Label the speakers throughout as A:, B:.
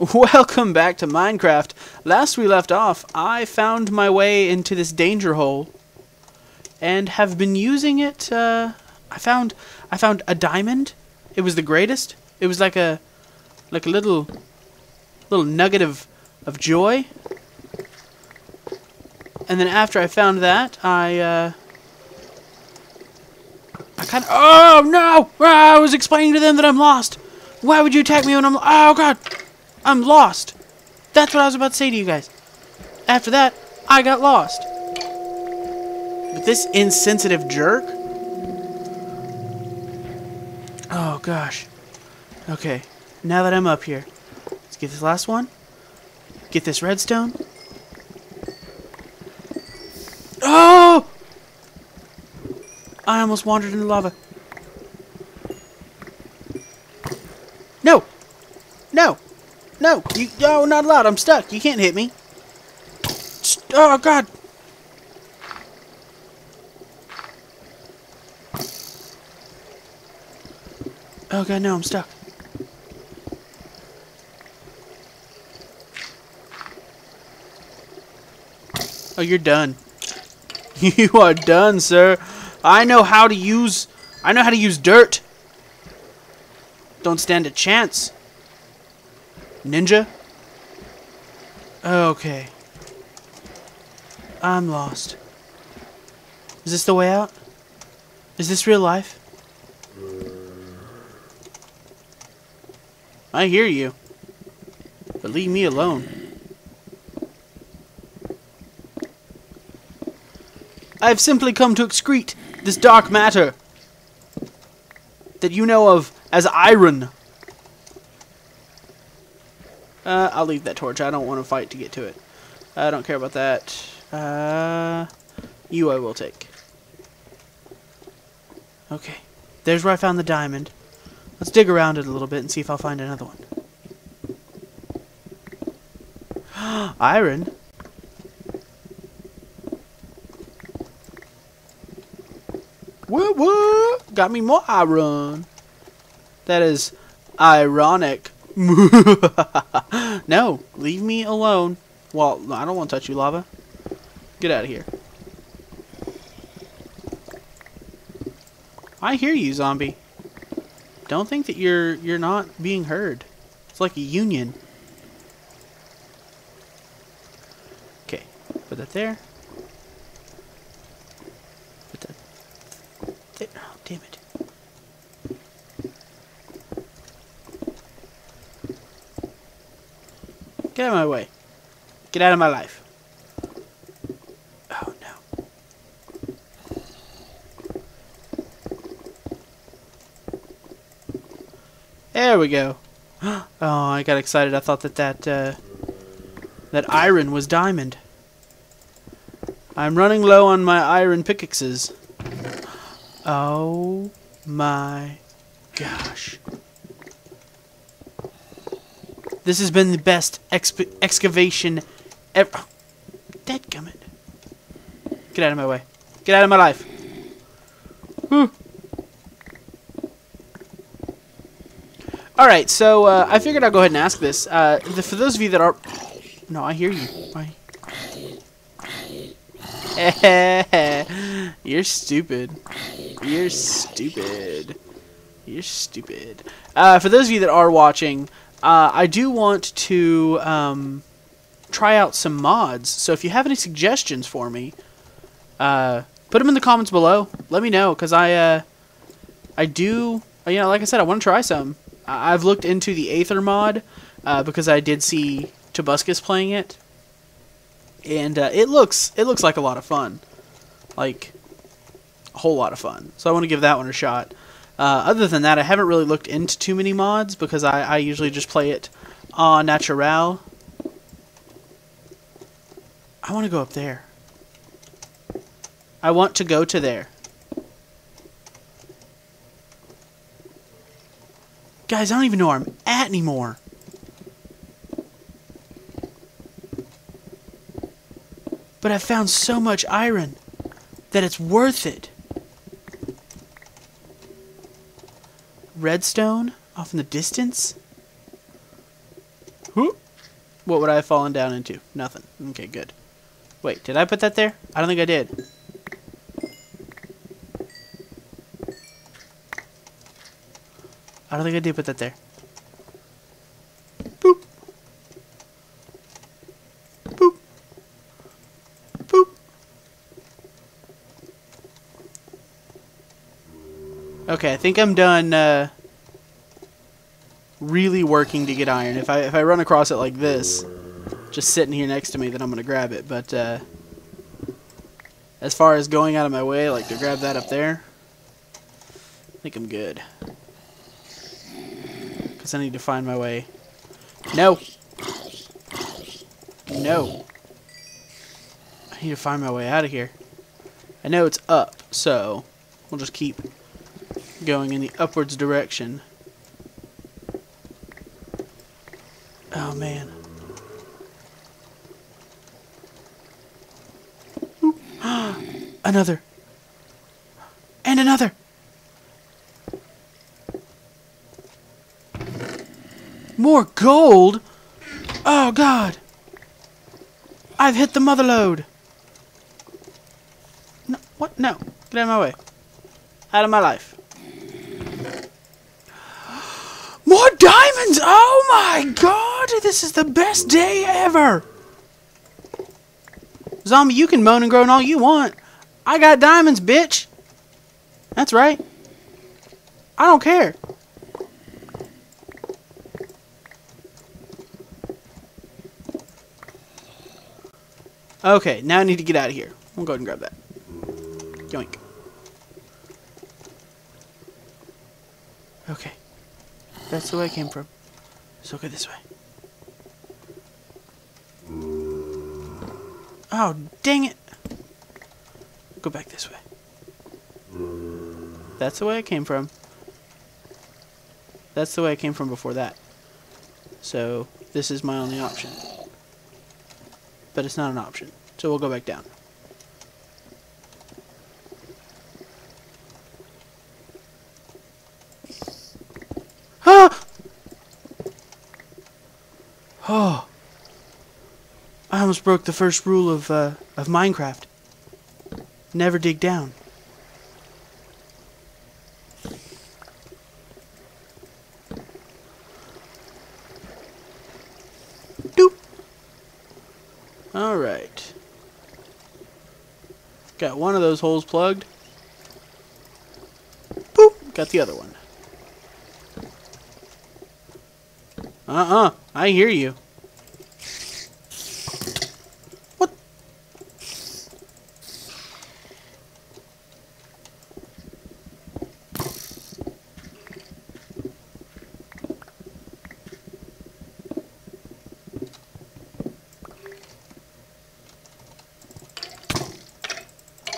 A: Welcome back to Minecraft. Last we left off, I found my way into this danger hole and have been using it. Uh, I found I found a diamond. It was the greatest. It was like a like a little little nugget of of joy. And then after I found that, I uh, I kind of oh no! Ah, I was explaining to them that I'm lost. Why would you attack me when I'm oh god? I'm lost. That's what I was about to say to you guys. After that, I got lost. But this insensitive jerk. Oh gosh. Okay. Now that I'm up here, let's get this last one. Get this redstone. Oh! I almost wandered in the lava. No! No! You, oh, not allowed. I'm stuck. You can't hit me. Oh, God. Oh, God, no, I'm stuck. Oh, you're done. you are done, sir. I know how to use... I know how to use dirt. Don't stand a chance. Ninja? Okay. I'm lost. Is this the way out? Is this real life? I hear you. But leave me alone. I've simply come to excrete this dark matter that you know of as iron. Uh, I'll leave that torch. I don't want to fight to get to it. I don't care about that. Uh, you I will take. Okay. There's where I found the diamond. Let's dig around it a little bit and see if I'll find another one. Iron? Woo woo! Got me more iron. That is ironic. no, leave me alone. Well, I don't want to touch you, lava. Get out of here. I hear you, zombie. Don't think that you're you're not being heard. It's like a union. Okay, put that there. Put that there. Oh, damn it. Get out of my way. Get out of my life. Oh no. There we go. Oh, I got excited. I thought that that, uh, that iron was diamond. I'm running low on my iron pickaxes. Oh my gosh. This has been the best exp excavation ever. Dead gummit. Get out of my way. Get out of my life. Whew. Alright, so uh, I figured I'd go ahead and ask this. Uh, the, for those of you that are... No, I hear you. I... You're stupid. You're stupid. You're stupid. Uh, for those of you that are watching, uh, I do want to um, try out some mods. So if you have any suggestions for me, uh, put them in the comments below. Let me know, because I, uh, I do, you know, like I said, I want to try some. I've looked into the Aether mod uh, because I did see Tobuscus playing it, and uh, it looks it looks like a lot of fun, like a whole lot of fun. So I want to give that one a shot. Uh, other than that, I haven't really looked into too many mods because I, I usually just play it on natural. I want to go up there. I want to go to there. Guys, I don't even know where I'm at anymore. But I've found so much iron that it's worth it. Redstone off in the distance. Whoop. What would I have fallen down into? Nothing. Okay, good. Wait, did I put that there? I don't think I did. I don't think I did put that there. Okay, I think I'm done uh, really working to get iron. If I if I run across it like this, just sitting here next to me, then I'm gonna grab it. But uh, as far as going out of my way, like to grab that up there, I think I'm good. Cause I need to find my way. No. No. I need to find my way out of here. I know it's up, so we'll just keep going in the upwards direction. Oh man. Another. And another. More gold? Oh god. I've hit the mother lode. No, what? No. Get out of my way. Out of my life. More diamonds! Oh my god! This is the best day ever! Zombie, you can moan and groan all you want. I got diamonds, bitch! That's right. I don't care. Okay, now I need to get out of here. We'll go ahead and grab that. Yoink. Okay. That's the way I came from. So go this way. Oh, dang it. Go back this way. That's the way I came from. That's the way I came from before that. So, this is my only option. But it's not an option. So we'll go back down. Ah! Oh. I almost broke the first rule of, uh, of Minecraft. Never dig down. Doop. Alright. Got one of those holes plugged. Boop. Got the other one. Uh-uh. I hear you.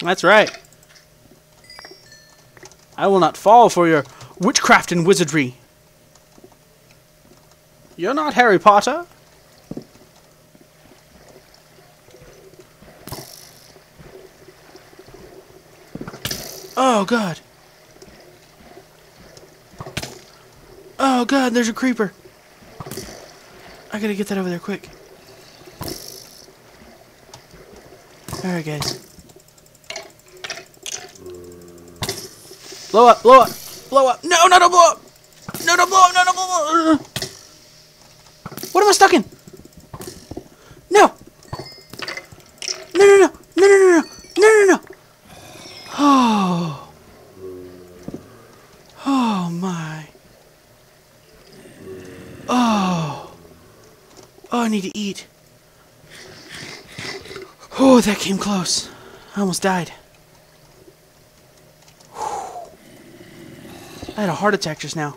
A: That's right. I will not fall for your witchcraft and wizardry. You're not Harry Potter. Oh, God. Oh, God, there's a creeper. I gotta get that over there quick. Alright, guys. Blow up, blow up, blow up. No, no, no, blow up. No, no, blow up, no, no, blow up. What am I stuck in? No. No, no, no, no, no, no, no, no, no, no. Oh. Oh, my. Oh. Oh, I need to eat. Oh, that came close. I almost died. I had a heart attack just now.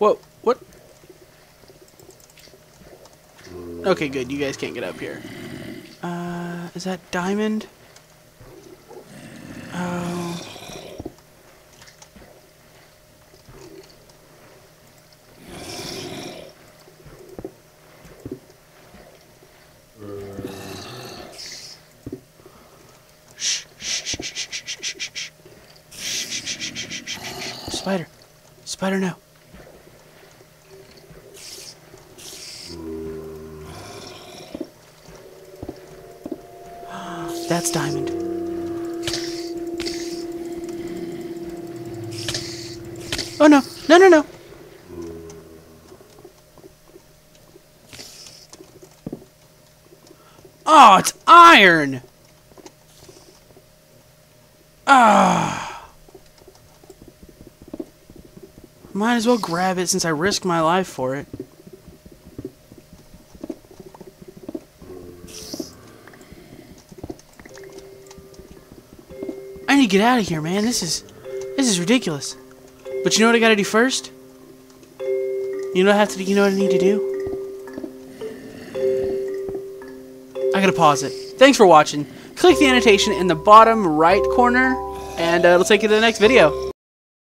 A: Whoa, what? Okay, good. You guys can't get up here. Uh, is that diamond? Oh. Spider. Spider, no. That's diamond. Oh no, no, no, no. Oh, it's iron! Ah. Might as well grab it since I risked my life for it. I need to get out of here, man. This is this is ridiculous. But you know what I gotta do first? You know what I have to? You know what I need to do? I gotta pause it. Thanks for watching. Click the annotation in the bottom right corner, and uh, it'll take you to the next video.